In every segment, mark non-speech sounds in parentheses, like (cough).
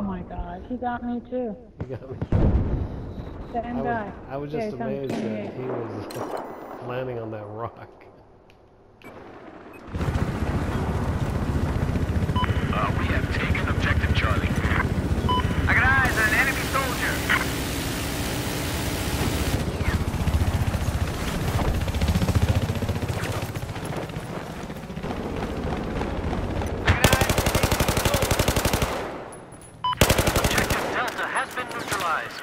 Oh my god, he got me too. you got me. Same I guy. was, I was just he's on amazed that he was (laughs) landing on that rock. Uh, we have taken objective Charlie. I got eyes on an enemy soldier. Objective Delta has neutralized.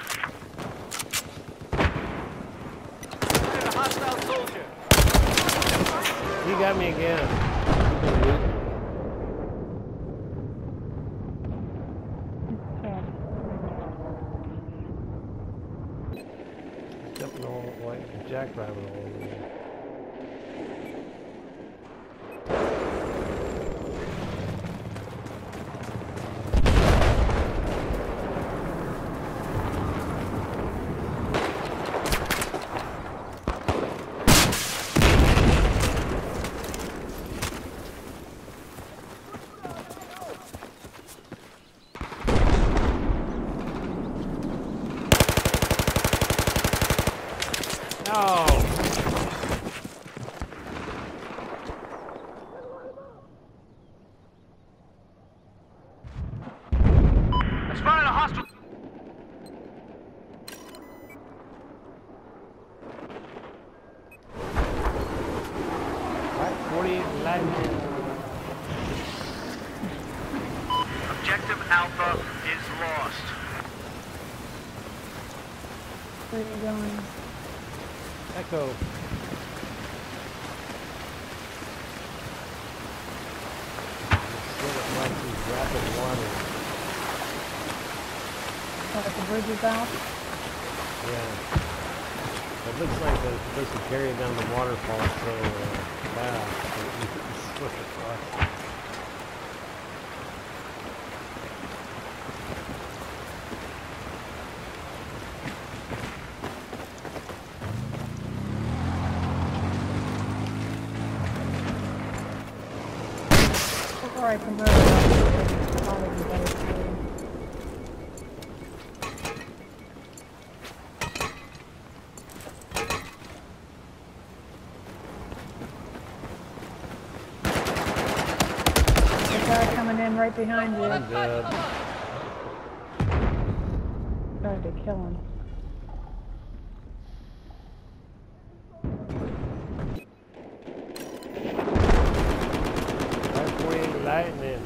He got me again. Okay. Jumping all like jackrabbit all over me. No! I spotted a hostile. Right, 48 lightning. Objective Alpha is lost. Where are you going? Echo. Just sort of like these rapid water. Oh, the bridge is out? Yeah. It looks like they're supposed to carry it down the waterfall so uh, fast that you can swim across. Before I convert it, I'll probably be better for you. The guy coming in right behind you. I'm dead. Tried to kill him. Five forty-eight lightning.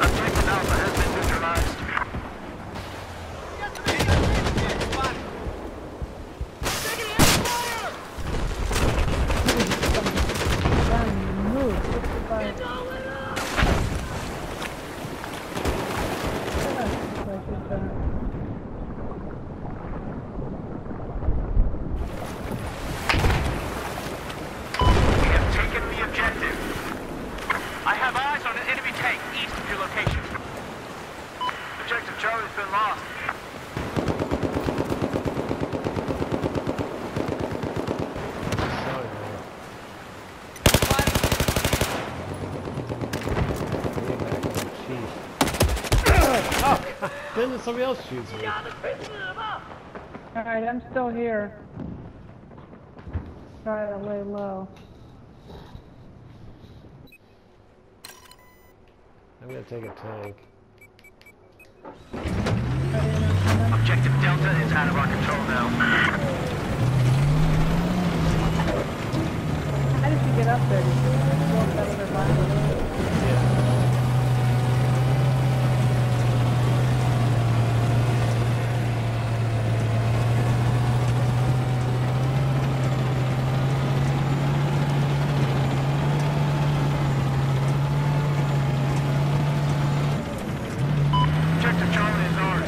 Objective Alpha has been neutralized. Run, move, 65. Ah, like it's, uh, We have taken the objective. I have eyes on an enemy tank east of your location. Objective Charlie's been lost. Sorry, man. Way back on the chief. oh, God. (laughs) Then somebody else shoots me. Alright, I'm still here. Try to lay low. I'm gonna take a tank. Ready to come in? Objective Delta is out of our control now. How did you get up there? Did you walk up there by the Yeah. Objective Charlie is ours.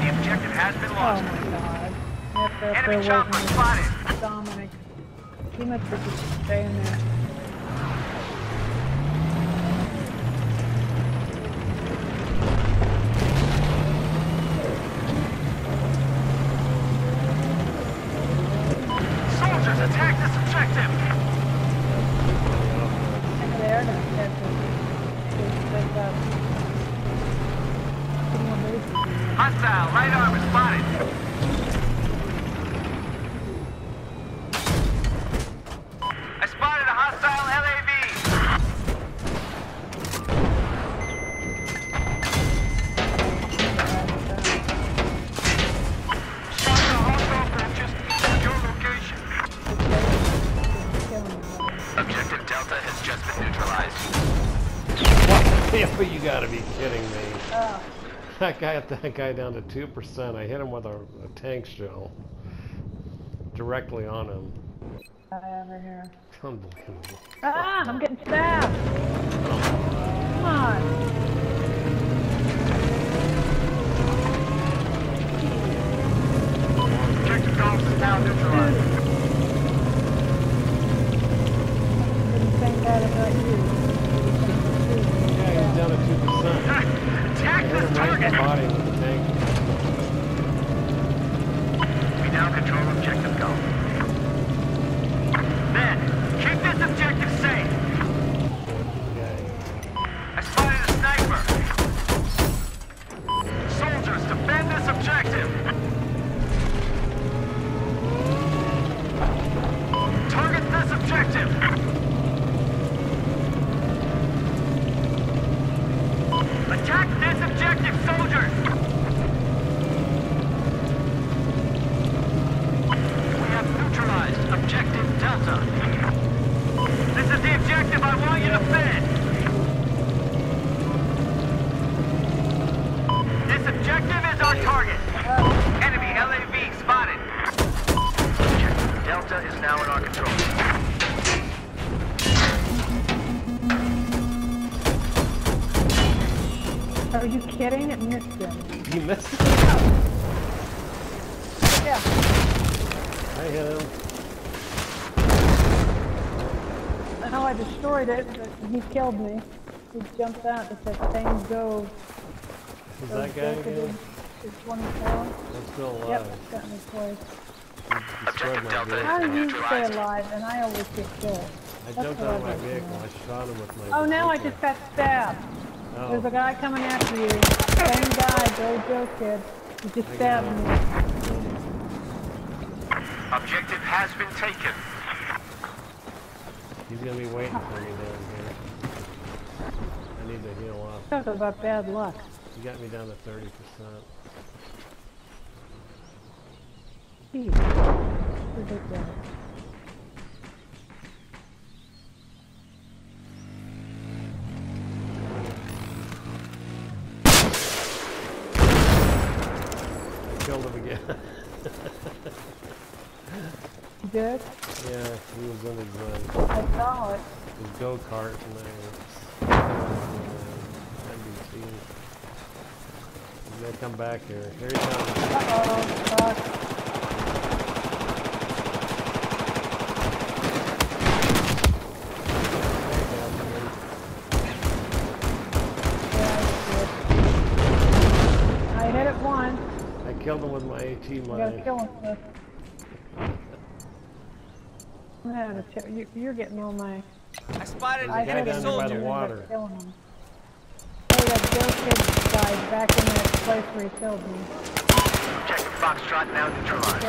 The objective has been Oh lost. my god. Chopper spotted. Dominic. He must be staying there. That guy got (laughs) that guy down to two percent. I hit him with a, a tank shell directly on him. I over here. Unbelievable. Ah, I'm getting stabbed. Come on. Objective Golf is now neutralized. Didn't think that about you. Yeah, he's down to two percent. I Attack hit this him right in the target. body with the tank. We now control objective Golf. Are you kidding? It missed him. You missed it? Yeah. I hit him. I know I destroyed it, but he killed me. He jumped out with that same go. Is that guy again? Is 24. I'm still Yep, got me twice. He destroyed my Delta. How do you stay alive and I always get killed? I That's jumped out of my vehicle. I shot him with my Oh, now I just got stabbed. Oh. There's a guy coming after you. Same guy, Billy Joe kid. He just I stabbed me. Objective has been taken. He's gonna be waiting for me down here. I need to heal up. Talk about bad luck. He got me down to thirty percent. Jeez. Ridiculous. I killed him again. You Good? yeah, he was in his, uh, I saw it. his go kart and I uh, NBC. He's gonna come back here. Here he comes. Uh-oh. Fuck. killed him with my AT money. You gotta kill him. I'm out of the you, You're getting all my. I spotted I enemy soldier. By the water. Killing him. Hey, that Bill died back in that place where he killed me. Check Foxtrot now neutralized.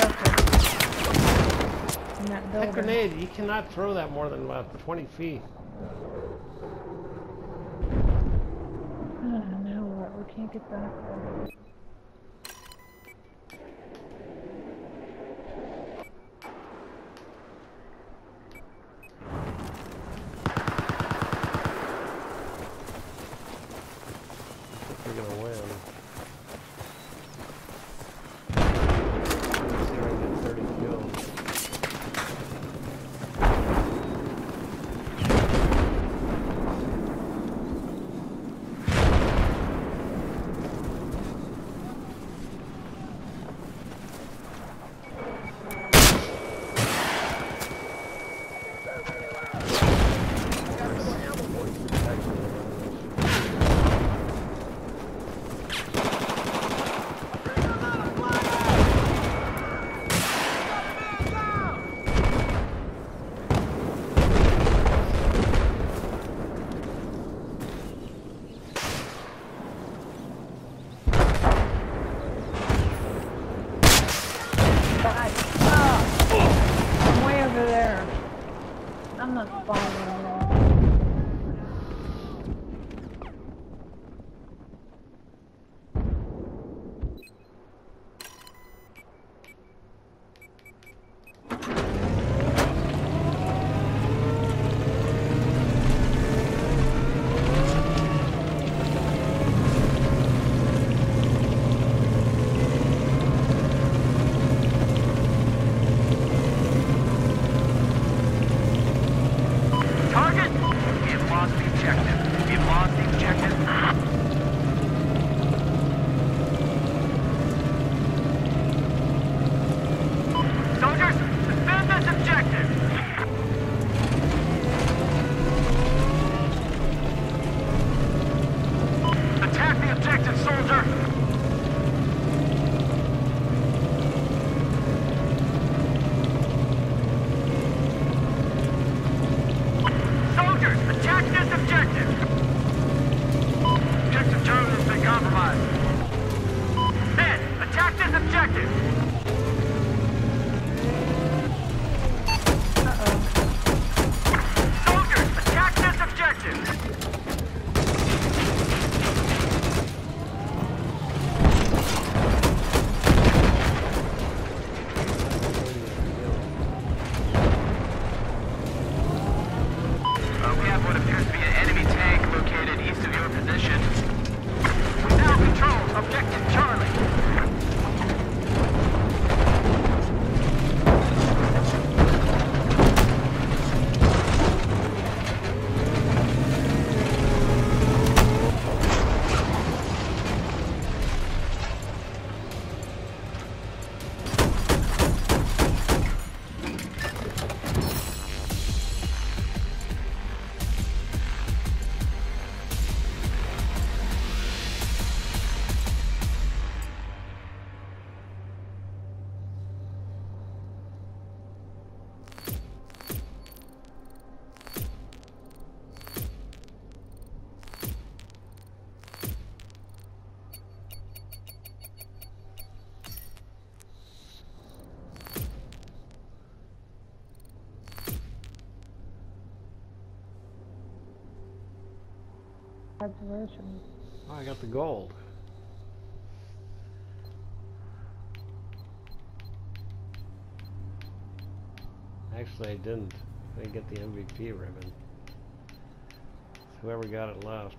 In that building. That grenade, you cannot throw that more than about 20 feet. Oh, no, we can't get back there. attack it. Oh, I got the gold. Actually, I didn't. I didn't get the MVP ribbon. Whoever got it left.